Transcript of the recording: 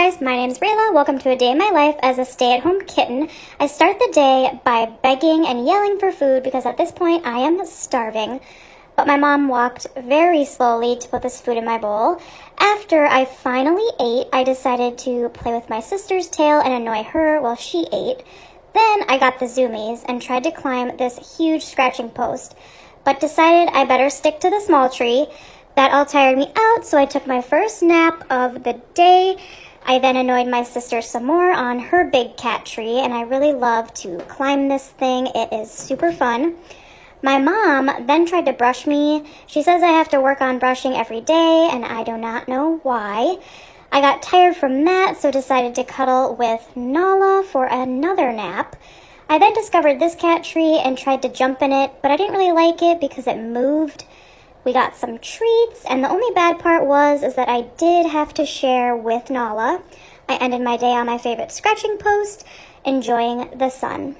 guys, my name is Rayla. Welcome to a day in my life as a stay-at-home kitten. I start the day by begging and yelling for food because at this point I am starving. But my mom walked very slowly to put this food in my bowl. After I finally ate, I decided to play with my sister's tail and annoy her while she ate. Then I got the zoomies and tried to climb this huge scratching post, but decided I better stick to the small tree. That all tired me out, so I took my first nap of the day. I then annoyed my sister some more on her big cat tree, and I really love to climb this thing. It is super fun. My mom then tried to brush me. She says I have to work on brushing every day, and I do not know why. I got tired from that, so decided to cuddle with Nala for another nap. I then discovered this cat tree and tried to jump in it, but I didn't really like it because it moved. We got some treats, and the only bad part was is that I did have to share with Nala. I ended my day on my favorite scratching post, enjoying the sun.